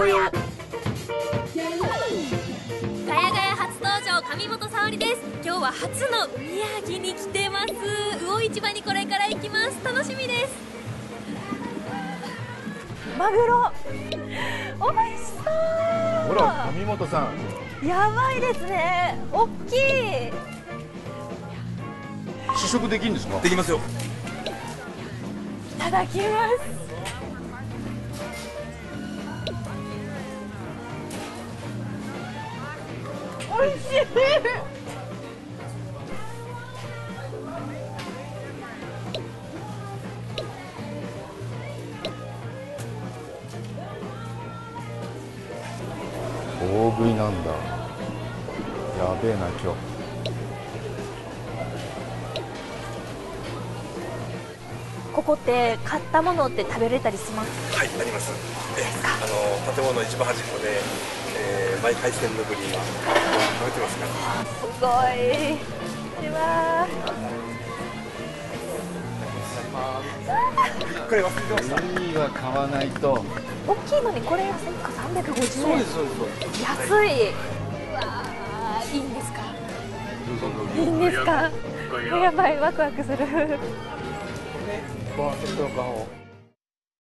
ご用ガヤガヤ初登場上本沙織です。今日は初の宮城に来てます。魚市場にこれから行きます。楽しみです。マグロ。美味しそう。ほら上本さん。やばいですね。大きい。試食できるんですか？できますよ。いただきます美味しい大食いなんだ。やべえな今日。ここって買ったものって食べれたりします？はいあります。えあの建物の一番端っこで、えー、毎回鮮のぶりは食べてますから。すごい。では。これ忘れてました。いいは買わないと。大きいのにこれが1個350円。そうですそうですそうです。安い。うわーいいんですか？いいんですか？やばいワクワクする バーセットの顔